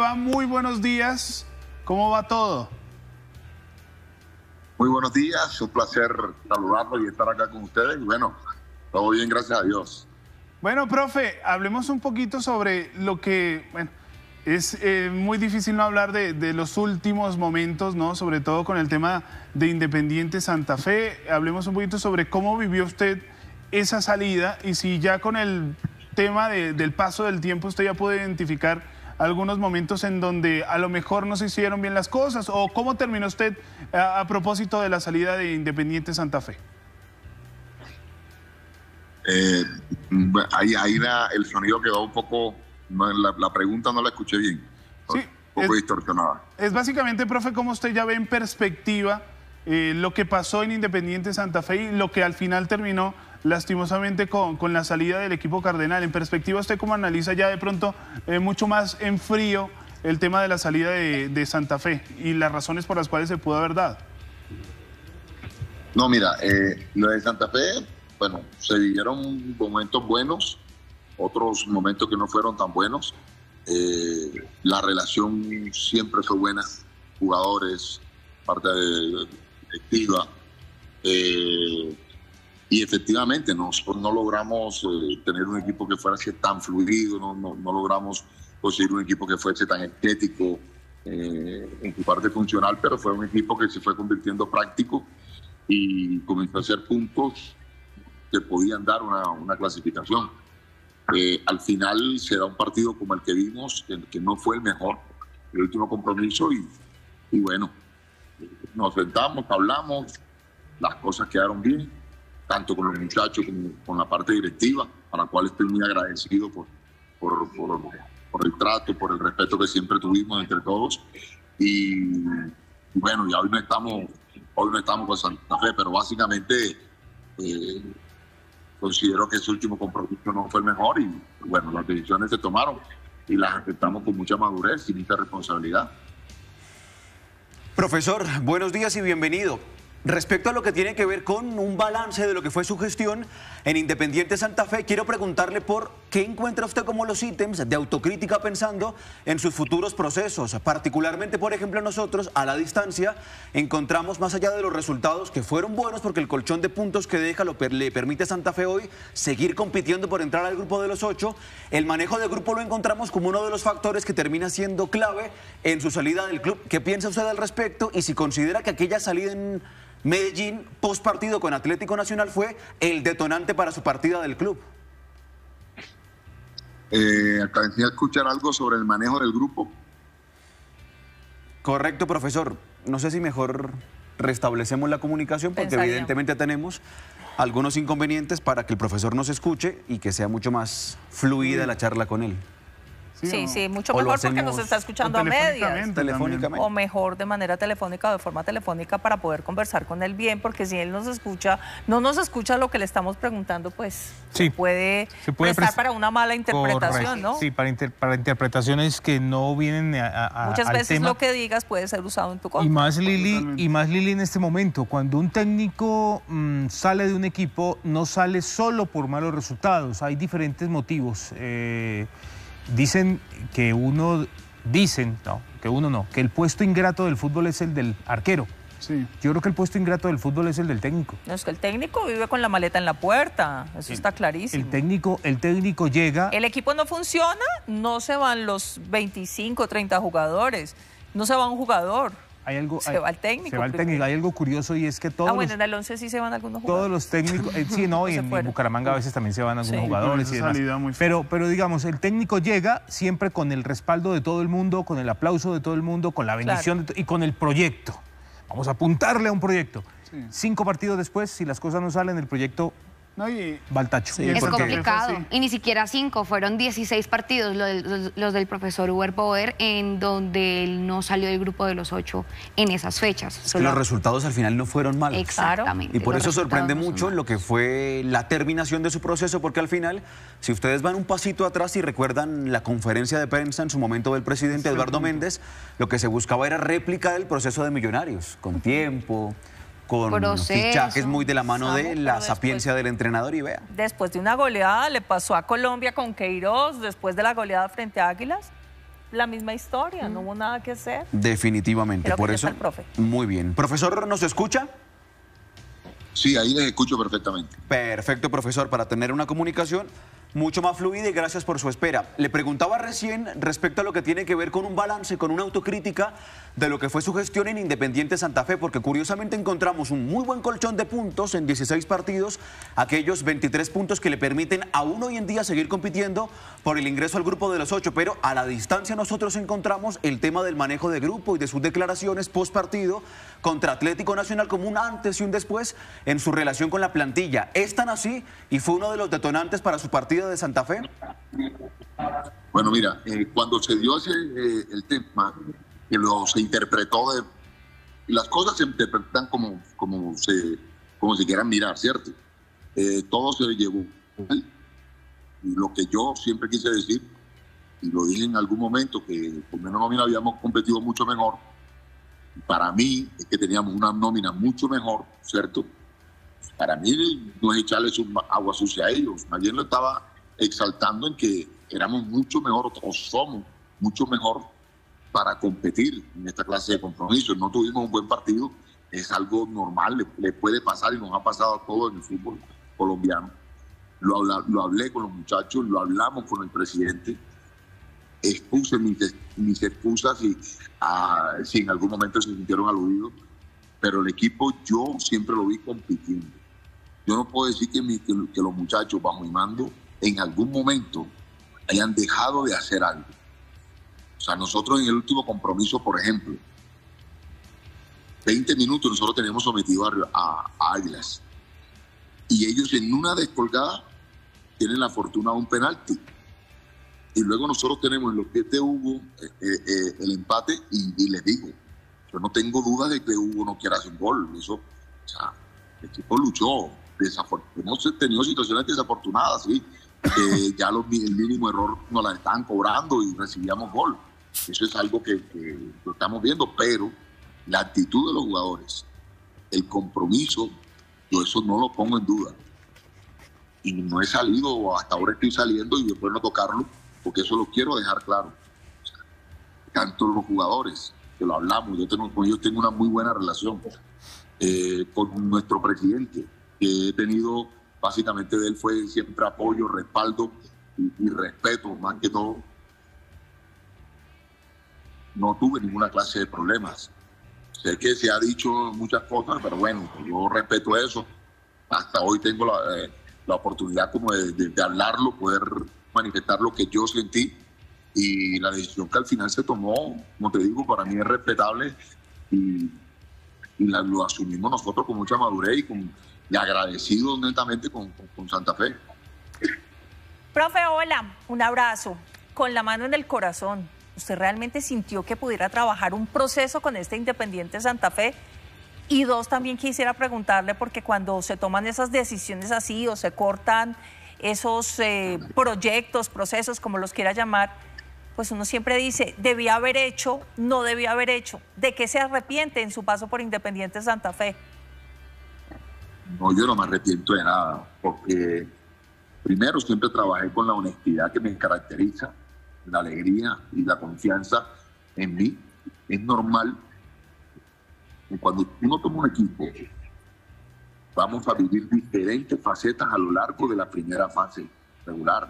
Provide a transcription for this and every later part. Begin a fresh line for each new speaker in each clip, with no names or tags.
va? Muy buenos días. ¿Cómo va todo?
Muy buenos días, un placer saludarlos y estar acá con ustedes. Y bueno, todo bien, gracias a Dios.
Bueno, profe, hablemos un poquito sobre lo que, bueno, es eh, muy difícil no hablar de, de, los últimos momentos, ¿no? Sobre todo con el tema de Independiente Santa Fe. Hablemos un poquito sobre cómo vivió usted esa salida y si ya con el tema de, del paso del tiempo usted ya puede identificar algunos momentos en donde a lo mejor no se hicieron bien las cosas? ¿O cómo terminó usted a, a propósito de la salida de Independiente Santa Fe?
Eh, ahí ahí la, el sonido quedó un poco, no, la, la, pregunta no la escuché bien,
sí,
un poco
es,
distorsionada.
Es básicamente, profe, cómo usted ya ve en perspectiva eh, lo que pasó en Independiente Santa Fe y lo que al final terminó lastimosamente con, con, la salida del equipo cardenal. En perspectiva, ¿usted cómo analiza ya de pronto eh, mucho más en frío el tema de la salida de, de, Santa Fe y las razones por las cuales se pudo haber dado?
No, mira, eh, lo de Santa Fe, bueno, se vivieron momentos buenos, otros momentos que no fueron tan buenos. Eh, la relación siempre fue buena, jugadores, parte directiva. Eh, y efectivamente nosotros no logramos eh, tener un equipo que fuera tan fluido, no, no, no, logramos conseguir un equipo que fuese tan estético eh, en su parte funcional, pero fue un equipo que se fue convirtiendo práctico y comenzó a hacer puntos que podían dar una, una clasificación. Eh, al final se da un partido como el que vimos, que, que no fue el mejor, el último compromiso y, y bueno, nos sentamos, hablamos, las cosas quedaron bien tanto con los muchachos como con la parte directiva, a la cual estoy muy agradecido por, por, el trato, por el respeto que siempre tuvimos entre todos. Y, y bueno, ya hoy no estamos, hoy no estamos con Santa Fe, pero básicamente eh, considero que ese último compromiso no fue el mejor y bueno, las decisiones se tomaron y las aceptamos con mucha madurez y mucha responsabilidad.
Profesor, buenos días y bienvenido. Respecto a lo que tiene que ver con un balance de lo que fue su gestión en Independiente Santa Fe, quiero preguntarle por qué encuentra usted como los ítems de autocrítica pensando en sus futuros procesos. Particularmente, por ejemplo, nosotros a la distancia encontramos más allá de los resultados que fueron buenos porque el colchón de puntos que deja lo, le permite a Santa Fe hoy seguir compitiendo por entrar al grupo de los ocho. El manejo de grupo lo encontramos como uno de los factores que termina siendo clave en su salida del club. ¿Qué piensa usted al respecto? Y si considera que aquella salida en Medellín, post partido con Atlético Nacional, fue el detonante para su partida del club.
Eh, alcancé a escuchar algo sobre el manejo del grupo.
Correcto, profesor. No sé si mejor restablecemos la comunicación porque Pensaría. evidentemente tenemos algunos inconvenientes para que el profesor nos escuche y que sea mucho más fluida la charla con él.
Sí, sí, mucho mejor porque nos está escuchando a medias.
Telefónicamente.
O mejor de manera telefónica o de forma telefónica para poder conversar con él bien, porque si él nos escucha, no nos escucha lo que le estamos preguntando, pues
sí,
puede,
se puede
prestar para una mala interpretación,
Correcto.
¿no?
Sí, para, inter, para, interpretaciones que no vienen a, a
Muchas
al
veces
tema.
lo que digas puede ser usado en tu contra.
Y más Lili, y más Lili en este momento, cuando un técnico mmm, sale de un equipo, no sale solo por malos resultados, hay diferentes motivos. Eh, dicen que uno, dicen, no, que uno no, que el puesto ingrato del fútbol es el del arquero.
Sí.
Yo creo que el puesto ingrato del fútbol es el del técnico.
No, es que el técnico vive con la maleta en la puerta, eso
el,
está clarísimo.
El técnico, el técnico llega...
El equipo no funciona, no se van los 25, 30 jugadores, no se va un jugador.
Hay algo,
se
hay,
va el técnico.
Se va el técnico. Hay algo curioso y es que todos.
Ah, bueno,
los,
en el 11 sí se van algunos
todos
jugadores.
los técnicos. Eh, sí, no, y en, en, Bucaramanga a veces también se van algunos
Sí.
jugadores y demás. Pero, pero digamos, el técnico llega siempre con el respaldo de todo el mundo, con el aplauso de todo el mundo, con la bendición de y con el proyecto. Vamos a apuntarle a un proyecto.
Sí.
Cinco partidos después, si las cosas no salen, el proyecto
No, y,
va al tacho.
Sí,
Es
porque-
complicado. Y ni siquiera cinco, fueron 16 partidos los, los- los del profesor Uber Boer en donde él no salió del grupo de los ocho en esas fechas.
Es que los resultados al final no fueron malos.
Exactamente.
Y por eso sorprende
no
mucho lo que fue la terminación de su proceso, porque al final, si ustedes van un pasito atrás y recuerdan la conferencia de prensa en su momento del presidente Eduardo Méndez, lo que se buscaba era réplica del proceso de Millonarios, con tiempo, con
Proceso,
fichajes muy de la mano de la
después-
sapiencia del entrenador y vea.
Después de una goleada, le pasó a Colombia con Queiroz, después de la goleada frente a Águilas. la misma historia, no hubo nada que hacer.
Definitivamente,
Creo
por eso.
está el profe.
Muy bien. Profesor, ¿nos escucha?
Sí, ahí les escucho perfectamente.
Perfecto, profesor, para tener una comunicación mucho más fluida y gracias por su espera. Le preguntaba recién respecto a lo que tiene que ver con un balance, con una autocrítica de lo que fue su gestión en Independiente Santa Fe, porque curiosamente encontramos un muy buen colchón de puntos en 16 partidos, aquellos 23 puntos que le permiten aún hoy en día seguir compitiendo por el ingreso al grupo de los ocho, pero a la distancia nosotros encontramos el tema del manejo de grupo y de sus declaraciones post partido contra Atlético Nacional como un antes y un después en su relación con la plantilla. ¿Es tan así y fue uno de los detonantes para su partida de Santa Fe?
Bueno, mira, eh, cuando se dio ese, eh, el tema, que lo se interpretó de... Las cosas se interpretan como, como, se, como se quieran mirar, ¿cierto? Eh, todo se llevó. Y lo que yo siempre quise decir, y lo dije en algún momento, que con menos nómina habíamos competido mucho mejor. Para mí es que teníamos una nómina mucho mejor, ¿cierto? Para mí no es echarle agua sucia a ellos, más lo estaba exaltando en que éramos mucho mejor o somos mucho mejor para competir en esta clase de compromisos. No tuvimos un buen partido, es algo normal, le, le puede pasar y nos ha pasado a todos en el fútbol colombiano. Lo, habla- lo hablé con los muchachos, lo hablamos con el presidente, expuse mis, excusas y ah, si en algún momento se sintieron aludidos, pero el equipo yo siempre lo vi compitiendo. Yo no puedo decir que, los muchachos bajo mi mando en algún momento hayan dejado de hacer algo. O sea, nosotros en el último compromiso, por ejemplo, 20 minutos nosotros teníamos sometido a- a Águilas. Y ellos en una descolgada tienen la fortuna de un penalti. Y luego nosotros tenemos en los pies de Hugo eh, eh, eh, el empate y, y les digo, yo no tengo duda de que Hugo no quiera hacer un gol. Eso, o sea, el equipo luchó. Hemos tenido situaciones desafortunadas, sí. ya los, el mínimo error nos la estaban cobrando y recibíamos gol. Eso es algo que, que lo estamos viendo, pero la actitud de los jugadores, el compromiso, yo eso no lo pongo en duda. Y no he salido, hasta ahora estoy saliendo y después no tocarlo, porque eso lo quiero dejar claro. O tanto los jugadores, que lo hablamos, yo tengo, con ellos tengo una muy buena relación, eh, con nuestro presidente, que he tenido, básicamente de él fue siempre apoyo, respaldo y, respeto, más que todo. No tuve ninguna clase de problemas. Sé que se ha dicho muchas cosas, pero bueno, yo respeto eso. Hasta hoy tengo la, eh, oportunidad como de hablarlo, poder manifestar lo que yo sentí y la decisión que al final se tomó, como te digo, para mí es respetable y, lo asumimos nosotros con mucha madurez y, con, agradecidos netamente con Santa Fe.
Profe, hola, un abrazo. Con la mano en el corazón, ¿usted realmente sintió que pudiera trabajar un proceso con este Independiente Santa Fe? Y dos, también quisiera preguntarle, porque cuando se toman esas decisiones así o se cortan esos eh, proyectos, procesos, como los quiera llamar, pues uno siempre dice, debía haber hecho, no debía haber hecho. ¿De qué se arrepiente en su paso por Independiente Santa Fe?
No, yo no me arrepiento de nada, porque primero siempre trabajé con la honestidad que me caracteriza, la alegría y la confianza en mí. Es normal cuando uno toma un equipo, vamos a vivir diferentes facetas a lo largo de la primera fase regular.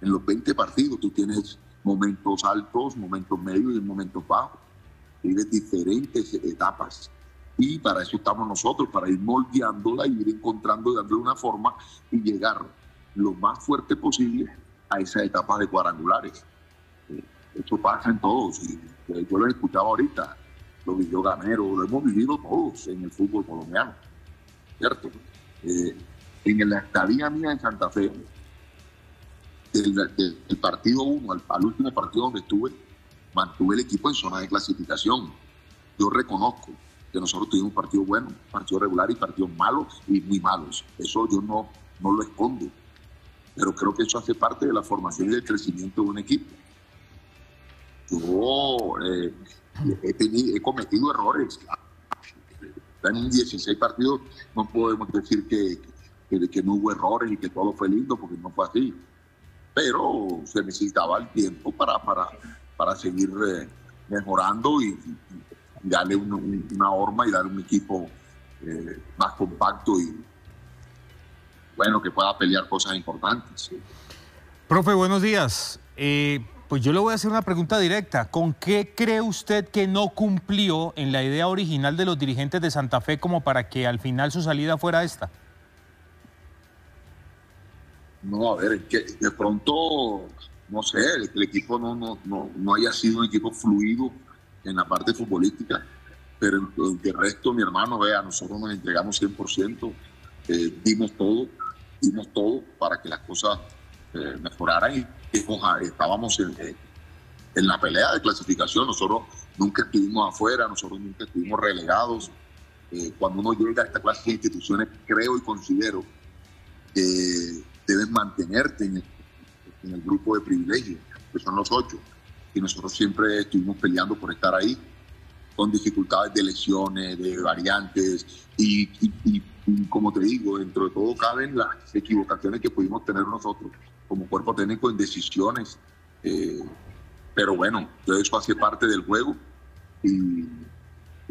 En los 20 partidos tú tienes momentos altos, momentos medios y momentos bajos. Vives diferentes etapas. Y para eso estamos nosotros, para ir moldeándola y ir encontrando, dándole una forma y llegar lo más fuerte posible a esas etapas de cuadrangulares. Eh, Eso pasa en todos. Y yo lo he escuchado ahorita, lo vivió Gamero, lo hemos vivido todos en el fútbol colombiano. ¿Cierto? Eh, en la estadía mía en Santa Fe, del, del- del partido 1 al, último partido donde estuve, mantuve el equipo en zona de clasificación. Yo reconozco que nosotros tuvimos un partido bueno, partido regular y partidos malos y muy malos. Eso yo no, no lo escondo. Pero creo que eso hace parte de la formación y del crecimiento de un equipo. Yo eh, he cometido errores. En 16 partidos no podemos decir que, que, no hubo errores y que todo fue lindo, porque no fue así. Pero se necesitaba el tiempo para, para, para seguir eh, mejorando y, darle una horma y darle un equipo eh, más compacto y bueno, que pueda pelear cosas importantes.
Profe, buenos días. Eh, pues yo le voy a hacer una pregunta directa. ¿Con qué cree usted que no cumplió en la idea original de los dirigentes de Santa Fe como para que al final su salida fuera esta?
No, a ver, que de pronto, no sé, el, equipo no, no, no, no, haya sido un equipo fluido en la parte futbolística, pero el, resto, mi hermano, vea, nosotros nos entregamos 100%, eh, dimos todo, dimos todo para que las cosas eh, mejoraran y, estábamos en, eh, en la pelea de clasificación, nosotros nunca estuvimos afuera, nosotros nunca estuvimos relegados. Eh, cuando uno llega a esta clase de instituciones, creo y considero que debes mantenerte en el, grupo de privilegios, que son los ocho. Y nosotros siempre estuvimos peleando por estar ahí, con dificultades de lesiones, de variantes, y, como te digo, dentro de todo caben las equivocaciones que pudimos tener nosotros como cuerpo técnico en decisiones. Eh, pero bueno, todo eso hace parte del juego. Y,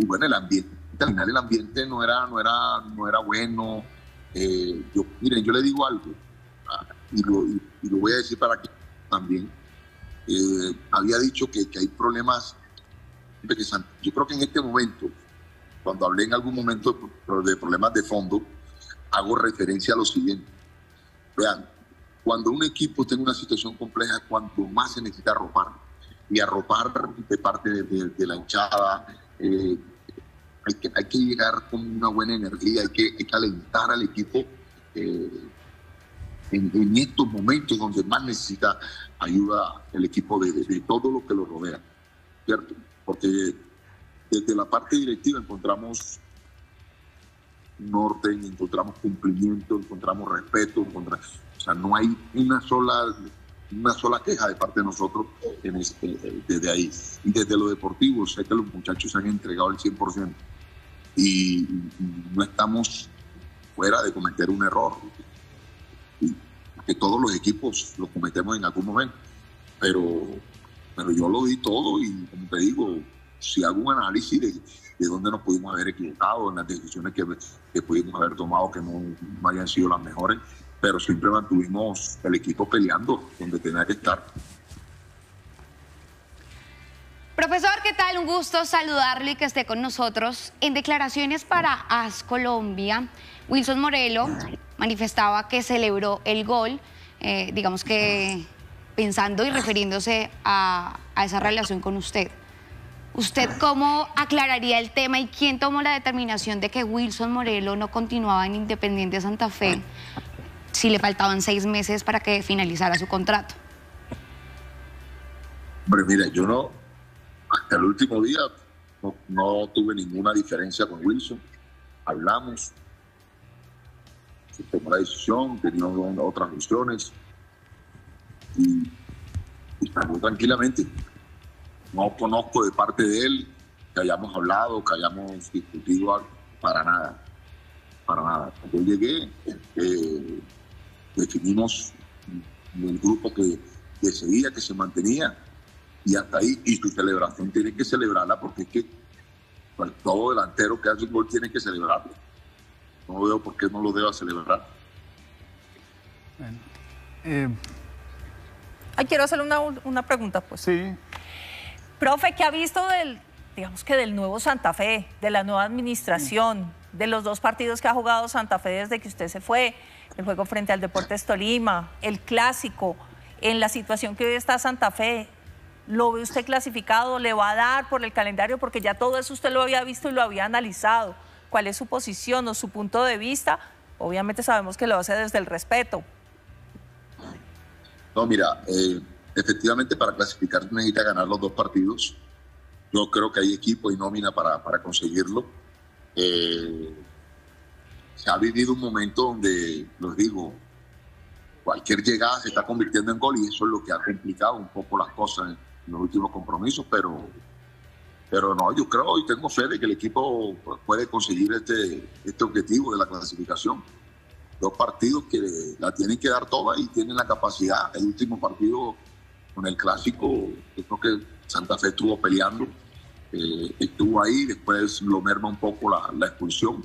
bueno, el ambiente, al final el ambiente no era, no era, no era bueno. Eh, yo, miren, yo le digo algo, y lo, voy a decir para que también, eh, había dicho que, hay problemas, yo creo que en este momento, cuando hablé en algún momento de problemas de fondo, hago referencia a lo siguiente. Vean, cuando un equipo tiene una situación compleja, cuanto más se necesita arropar. Y arropar de parte de, la hinchada, eh, hay, que, hay que llegar con una buena energía, hay que, hay que alentar al equipo eh, en, estos momentos donde más necesita ayuda el equipo de, todo lo que lo rodea, ¿cierto? Porque desde la parte directiva encontramos norte, encontramos cumplimiento, encontramos respeto, encontramos, o sea, no hay una sola una sola queja de parte de nosotros en este, desde ahí. Y desde lo deportivo, sé que los muchachos se han entregado el 100% y no estamos fuera de cometer un error que todos los equipos lo cometemos en algún momento. Pero, pero yo lo di todo y, como te digo, si hago un análisis de, de dónde nos pudimos haber equivocado, en las decisiones que, que pudimos haber tomado que no, no hayan sido las mejores, pero siempre mantuvimos el equipo peleando donde tenía que estar.
Profesor, ¿qué tal? Un gusto saludarlo y que esté con nosotros. En declaraciones para AS Colombia, Wilson Morelo manifestaba que celebró el gol, eh, digamos que pensando y refiriéndose a, esa relación con usted. ¿Usted cómo aclararía el tema y quién tomó la determinación de que Wilson Morelo no continuaba en Independiente Santa Fe si le faltaban seis meses para que finalizara su contrato?
Hombre, mira, yo no, hasta el último día no, no tuve ninguna diferencia con Wilson. Hablamos, se tomó la decisión, tenía otras misiones y, y tranquilamente. No conozco de parte de él que hayamos hablado, que hayamos discutido algo, para nada, para nada. Cuando yo llegué, eh, definimos el grupo que, que seguía, que se mantenía, y hasta ahí, y su celebración tiene que celebrarla porque es que pues, todo delantero que hace un gol tiene que celebrarlo. No veo por qué no lo deba celebrar. Bueno,
eh, quiero hacerle una, una, pregunta, pues.
Sí.
Profe, ¿qué ha visto del, digamos que del nuevo Santa Fe, de la nueva administración, de los dos partidos que ha jugado Santa Fe desde que usted se fue, el juego frente al Deportes Tolima, el clásico, en la situación que hoy está Santa Fe? ¿Lo ve usted clasificado? ¿Le va a dar por el calendario? Porque ya todo eso usted lo había visto y lo había analizado cuál es su posición o su punto de vista. Obviamente sabemos que lo hace desde el respeto.
No, mira, eh, efectivamente para clasificar necesita ganar los dos partidos. Yo creo que hay equipo y nómina para, para conseguirlo. Eh, se ha vivido un momento donde, los digo, cualquier llegada se está convirtiendo en gol y eso es lo que ha complicado un poco las cosas en los últimos compromisos, pero pero no, yo creo y tengo fe de que el equipo puede conseguir este, este objetivo de la clasificación. Dos partidos que la tienen que dar toda y tienen la capacidad. El último partido con el clásico, yo creo que Santa Fe estuvo peleando, eh, estuvo ahí, después lo merma un poco la, expulsión,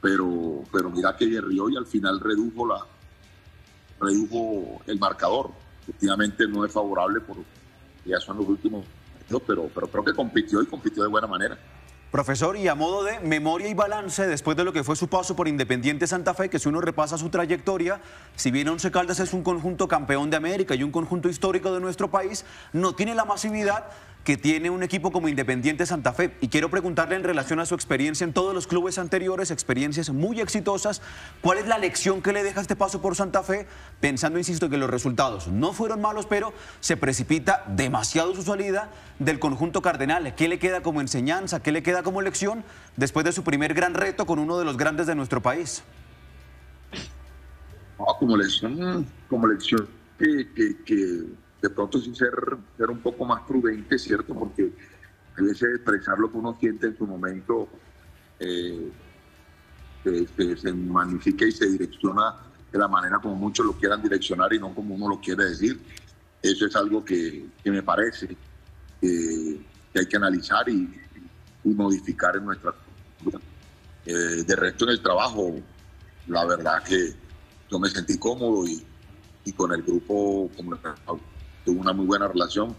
pero, pero mira que guerrió y al final redujo, la, redujo el marcador. Efectivamente no es favorable porque ya son los últimos, pero, pero creo que compitió y compitió de buena manera.
Profesor, y a modo de memoria y balance, después de lo que fue su paso por Independiente Santa Fe, que si uno repasa su trayectoria, si bien Once Caldas es un conjunto campeón de América y un conjunto histórico de nuestro país, no tiene la masividad que tiene un equipo como Independiente Santa Fe. Y quiero preguntarle en relación a su experiencia en todos los clubes anteriores, experiencias muy exitosas, ¿cuál es la lección que le deja este paso por Santa Fe? Pensando, insisto, que los resultados no fueron malos, pero se precipita demasiado su salida del conjunto cardenal. ¿Qué le queda como enseñanza? ¿Qué le queda como lección después de su primer gran reto con uno de los grandes de nuestro país?
como lección, como lección que de pronto sí ser, ser un poco más prudente, ¿cierto? Porque a veces expresar lo que uno siente en su momento eh, se, magnifica y se direcciona de la manera como muchos lo quieran direccionar y no como uno lo quiere decir. Eso es algo que, me parece que hay que analizar y, modificar en nuestra. Eh, de resto en el trabajo, la verdad que yo me sentí cómodo y, y con el grupo como tuvo una muy buena relación,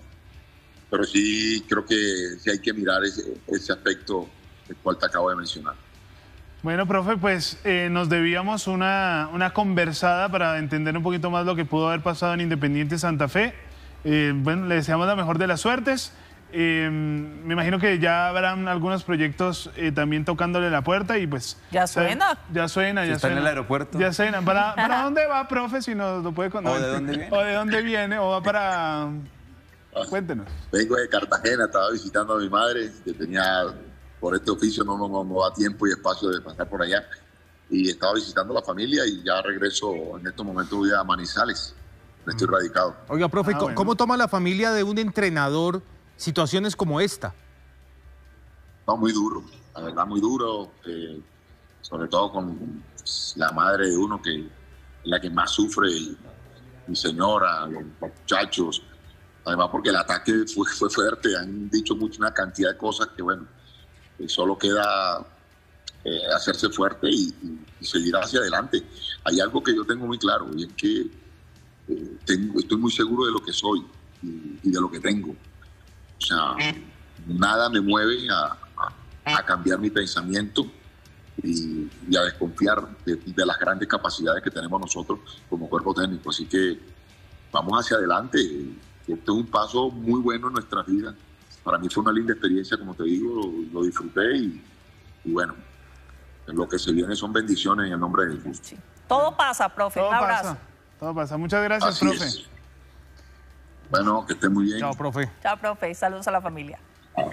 pero sí creo que sí hay que mirar ese, ese aspecto el cual te acabo de mencionar.
Bueno, profe, pues eh, nos debíamos una, una, conversada para entender un poquito más lo que pudo haber pasado en Independiente Santa Fe. Eh, bueno, le deseamos la mejor de las suertes. Eh, me imagino que ya habrán algunos proyectos también tocándole la puerta y pues...
Ya suena.
Ya suena, ya
está
suena.
en el aeropuerto.
Ya suena. ¿Para, ¿Para, dónde va, profe? Si nos lo puede contar.
¿O de dónde viene?
¿O de dónde viene? ¿O va para...? Cuéntenos.
Vengo de Cartagena, estaba visitando a mi madre, que tenía, por este oficio no, no, no, da tiempo y espacio de pasar por allá. Y estaba visitando a la familia y ya regreso, en estos momentos voy a Manizales, estoy radicado.
Oiga, profe,
Ah,
¿cómo-
bueno.
¿cómo toma la familia de un entrenador situaciones como esta?
No, muy duro, la verdad, muy duro, eh, sobre todo con la madre de uno, que es la que más sufre, y mi señora, los muchachos, además porque el ataque fue, fue fuerte, han dicho mucho una cantidad de cosas que, bueno, solo queda eh, hacerse fuerte y, seguir hacia adelante. Hay algo que yo tengo muy claro, y es que eh, tengo- estoy muy seguro de lo que soy y de lo que tengo. O sea, nada me mueve a, a- a cambiar mi pensamiento y, y a desconfiar de, de las grandes capacidades que tenemos nosotros como cuerpo técnico. Así que vamos hacia adelante. Esto es un paso muy bueno en nuestra vida. Para mí fue una linda experiencia, como te digo, lo, lo disfruté y, y bueno, lo que se viene son bendiciones en el nombre de Jesús.
Sí. Todo pasa, profe.
Todo
Un abrazo.
pasa. Todo pasa. Muchas gracias,
Así
profe.
es. Bueno, que esté muy bien.
Chao, profe.
Chao, profe. Saludos a la familia. Ah.